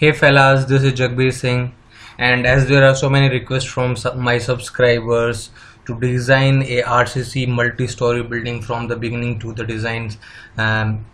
Hey fellas, this is Jagbir Singh. And as there are so many requests from my subscribers to design a RCC multi-story building from the beginning to the designs um,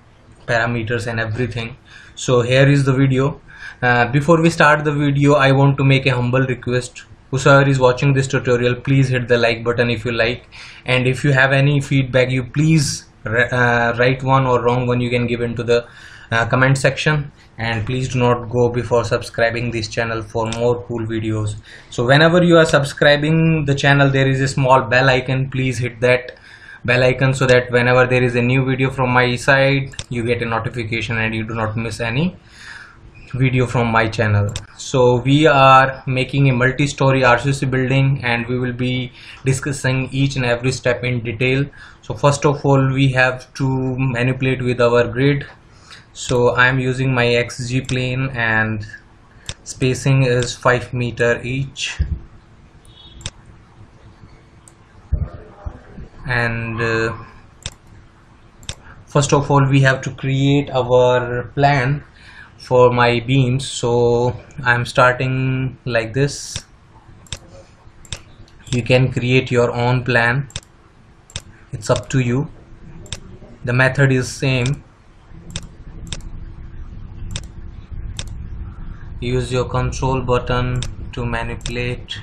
parameters and everything. So here is the video. Uh, before we start the video I want to make a humble request. Whoever is watching this tutorial please hit the like button if you like. And if you have any feedback you please uh, write one or wrong one you can give into the uh, comment section. And please do not go before subscribing this channel for more cool videos. So whenever you are subscribing the channel there is a small bell icon. Please hit that bell icon so that whenever there is a new video from my side you get a notification and you do not miss any video from my channel. So we are making a multi-story RCC building and we will be discussing each and every step in detail. So first of all we have to manipulate with our grid so I'm using my XZ plane and spacing is 5 meter each. And uh, first of all we have to create our plan for my beams. So I'm starting like this. You can create your own plan. It's up to you. The method is same use your control button to manipulate.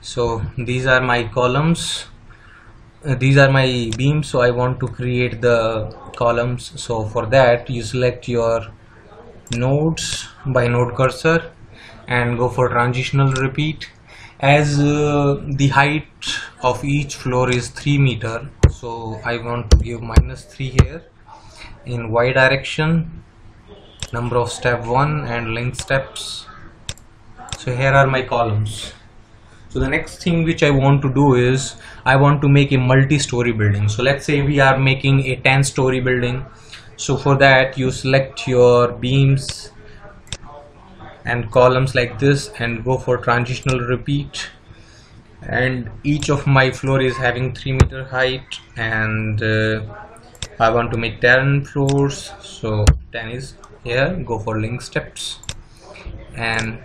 So these are my columns uh, these are my beams so I want to create the columns. So for that you select your nodes by node cursor and go for translational repeat. As uh, the height of each floor is 3 meter so I want to give minus 3 here in y direction number of step 1 and link steps. So here are my columns so the next thing which I want to do is I want to make a multi-story building. So let's say we are making a 10 story building. So for that you select your beams and columns like this and go for translational repeat. And each of my floor is having 3 meter height and uh, I want to make 10 floors. So 10 is here. Go for link steps. And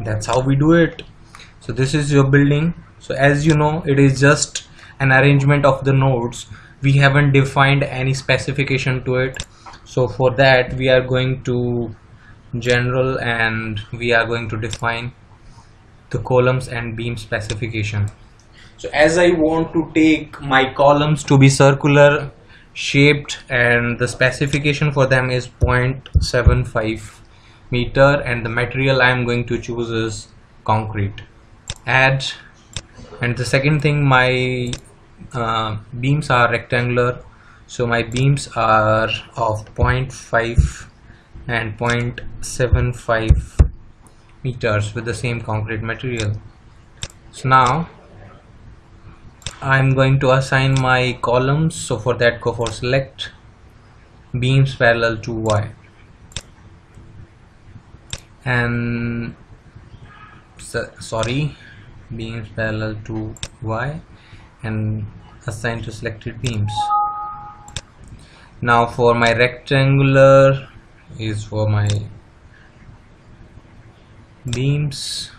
that's how we do it so this is your building. So as you know it is just an arrangement of the nodes. We haven't defined any specification to it. So for that we are going to general and we are going to define the columns and beam specification. So as I want to take my columns to be circular shaped and the specification for them is 0.75 meter and the material I am going to choose is concrete add. And the second thing my uh, beams are rectangular. So my beams are of 0.5 and 0.75 meters with the same concrete material. So now I'm going to assign my columns. So for that go for select. Beams parallel to Y. And so, sorry beams parallel to y and assign to selected beams. Now for my rectangular is for my beams.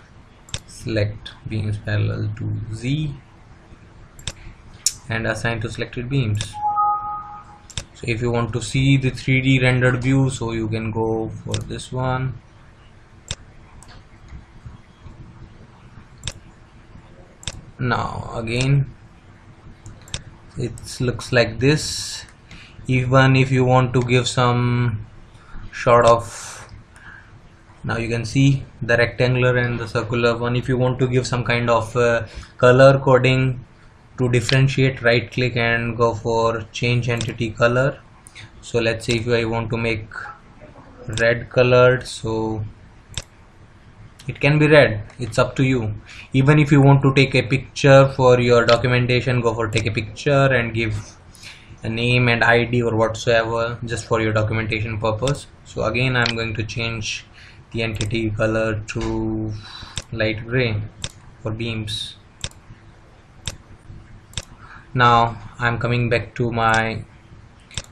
Select beams parallel to z and assign to selected beams. So if you want to see the 3d rendered view so you can go for this one now again it looks like this. Even if you want to give some sort of now you can see the rectangular and the circular one. If you want to give some kind of uh, color coding to differentiate right click and go for change entity color. So let's say if I want to make red colored so it can be red it's up to you. Even if you want to take a picture for your documentation go for take a picture and give a name and id or whatsoever just for your documentation purpose. So again i'm going to change the entity color to light gray for beams. Now I'm coming back to my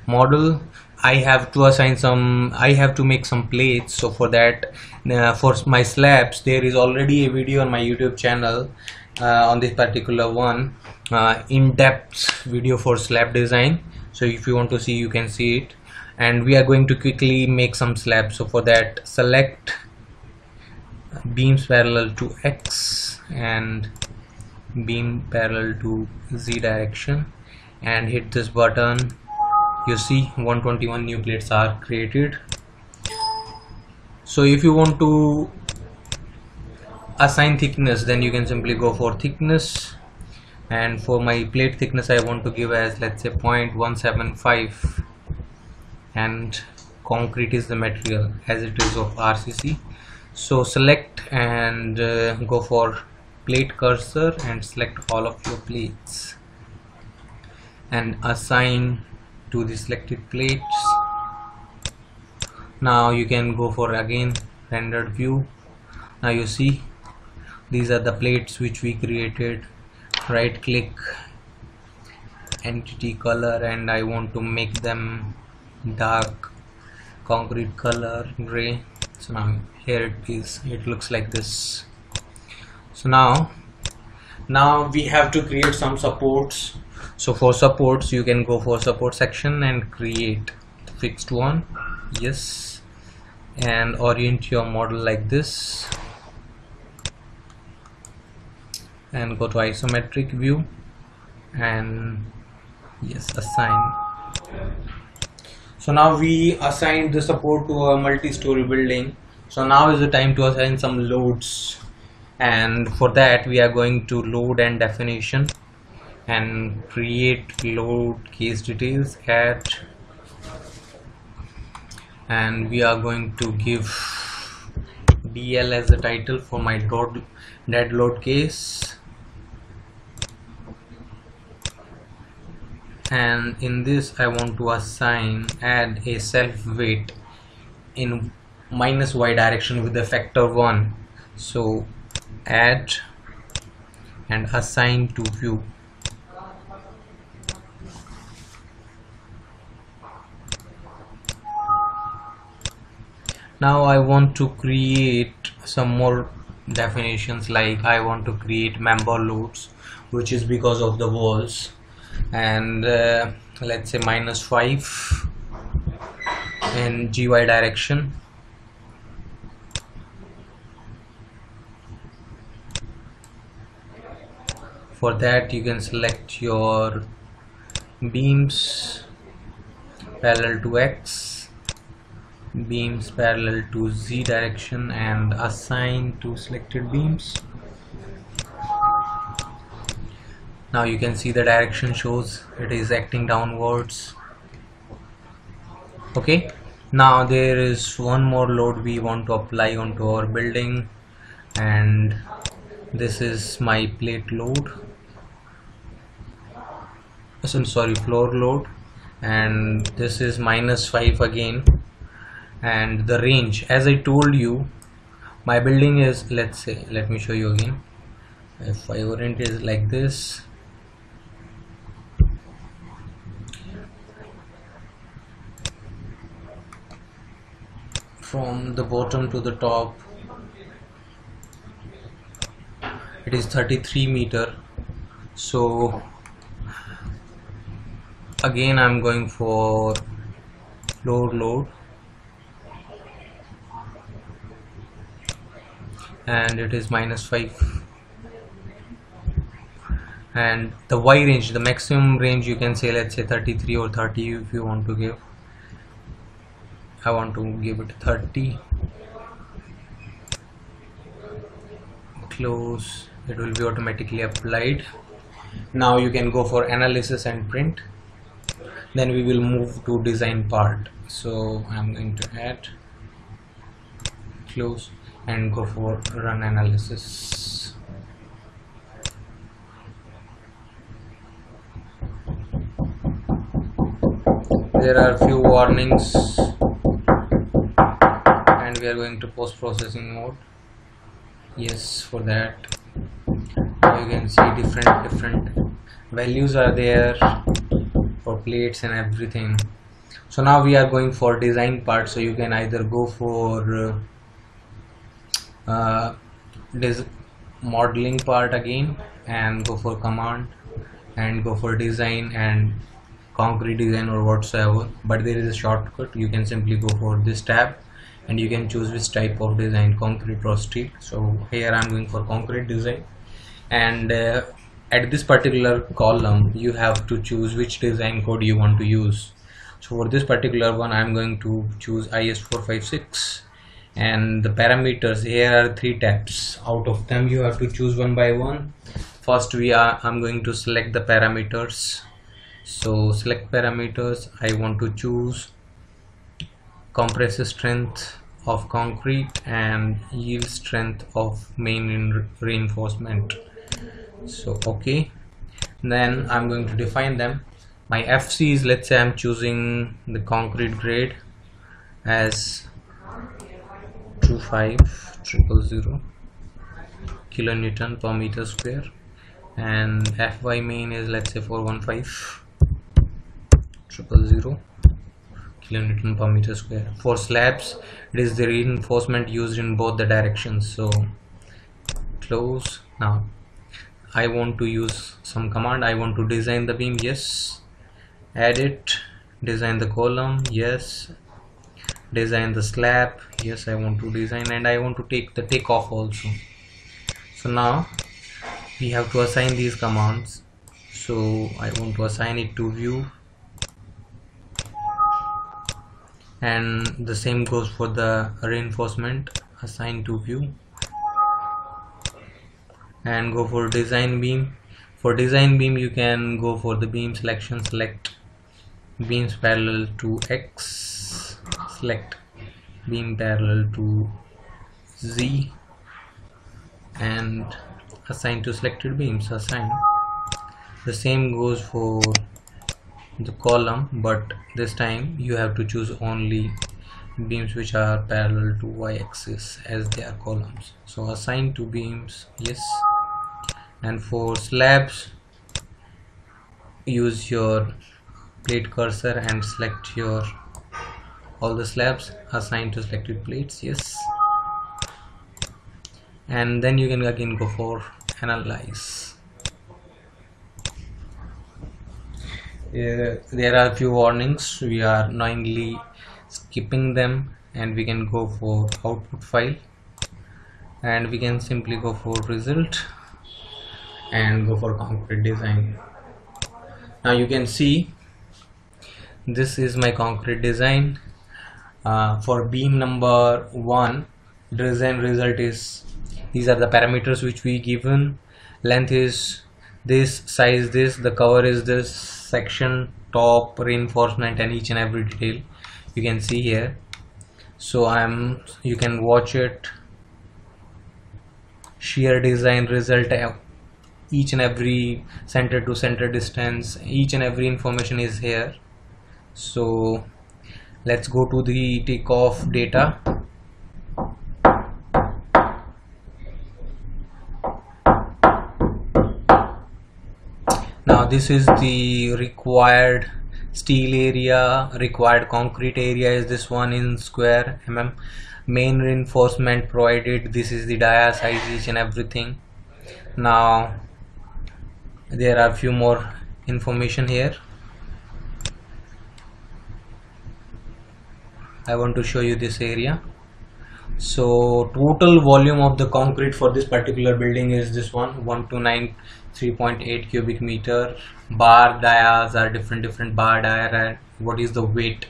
model I have to assign some I have to make some plates. So for that uh, for my slabs there is already a video on my YouTube channel uh, on this particular one uh, in-depth video for slab design. So if you want to see you can see it. And we are going to quickly make some slabs. So for that select beams parallel to X and beam parallel to Z direction. And hit this button you see 121 new plates are created. So if you want to assign thickness then you can simply go for thickness. And for my plate thickness I want to give as let's say 0.175 and concrete is the material as it is of RCC so select and uh, go for plate cursor and select all of your plates. And assign to the selected plates. Now you can go for again rendered view. Now you see these are the plates which we created. Right click entity color and I want to make them dark concrete color gray. So now here it is it looks like this. So now now we have to create some supports so for supports you can go for support section and create fixed one. Yes. And orient your model like this. And go to isometric view. And yes assign. So now we assigned the support to a multi-story building. So now is the time to assign some loads. And for that we are going to load and definition and create load case details at and we are going to give DL as the title for my dead load case. And in this I want to assign add a self weight in minus y direction with the factor 1 so add and assign to view now I want to create some more definitions like I want to create member loads which is because of the walls. And uh, let's say minus 5 in gy direction. For that you can select your beams parallel to X beams parallel to Z direction and assign to selected beams. Now you can see the direction shows it is acting downwards. Okay. Now there is one more load we want to apply onto our building and this is my plate load. I'm sorry floor load. And this is minus 5 again and the range. As I told you my building is let's say let me show you again. If I orient is like this. From the bottom to the top. It is 33 meter. So again I'm going for floor load and it is minus 5 and the Y range the maximum range you can say let's say 33 or 30 if you want to give. I want to give it 30 close. It will be automatically applied. Now you can go for analysis and print. Then we will move to design part. So I'm going to add. Close and go for run analysis. There are few warnings and we are going to post processing mode. Yes for that. You can see different different values are there for plates and everything. So now we are going for design part so you can either go for uh, uh, modeling part again and go for command and go for design and concrete design or whatsoever. But there is a shortcut. You can simply go for this tab and you can choose which type of design concrete or steel. So here I'm going for concrete design. And uh, at this particular column you have to choose which design code you want to use. So for this particular one I'm going to choose IS456 and the parameters here are three tabs out of them you have to choose one by one. First we are I'm going to select the parameters. So select parameters I want to choose compressive strength of concrete and yield strength of main reinforcement. So okay. Then I'm going to define them. My FC is let's say I'm choosing the concrete grade as 25000 kilonewton per meter square. And Fy main is let's say 415 000 kilonewton per meter square. For slabs it is the reinforcement used in both the directions. So close. Now I want to use some command. I want to design the beam. Yes. Edit design the column. Yes design the slab. Yes I want to design and I want to take the takeoff also. So now we have to assign these commands. So I want to assign it to view. And the same goes for the reinforcement. Assign to view. And go for design beam. For design beam you can go for the beam selection. Select beams parallel to X select beam parallel to Z and assign to selected beams. Assign. The same goes for the column but this time you have to choose only beams which are parallel to y-axis as they are columns. So assign to beams yes. And for slabs use your plate cursor and select your all the slabs assigned to selected plates yes. And then you can again go for analyze. Uh, there are a few warnings. We are knowingly skipping them and we can go for output file. And we can simply go for result and go for concrete design. Now you can see this is my concrete design uh, for beam number one design result is these are the parameters which we given. Length is this size this the cover is this section top reinforcement and each and every detail you can see here. So I'm you can watch it. Shear design result each and every center to center distance each and every information is here. So let's go to the takeoff data. Now this is the required steel area required concrete area is this one in square mm main reinforcement provided this is the dia size and everything. Now there are few more information here I want to show you this area. So total volume of the concrete for this particular building is this one 129 3.8 cubic meter. Bar dias are different different bar dia and what is the weight?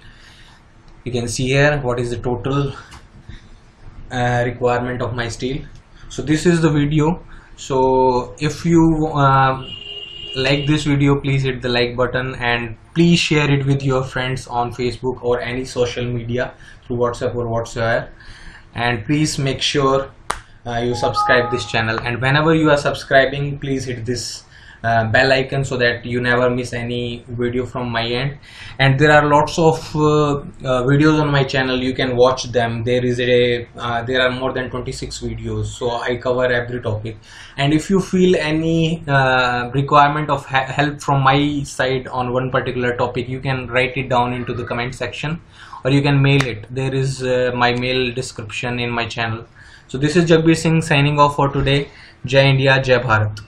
You can see here what is the total uh, requirement of my steel. So this is the video. So if you uh, like this video please hit the like button and please share it with your friends on facebook or any social media through whatsapp or whatsoever. And please make sure uh, you subscribe this channel. And whenever you are subscribing please hit this uh, bell icon so that you never miss any video from my end. And there are lots of uh, uh, videos on my channel. You can watch them. There is a uh, there are more than 26 videos so i cover every topic. And if you feel any uh, requirement of help from my side on one particular topic you can write it down into the comment section or you can mail it. There is my mail description in my channel. So this is Jagbir Singh signing off for today. Jai India Jai Bharat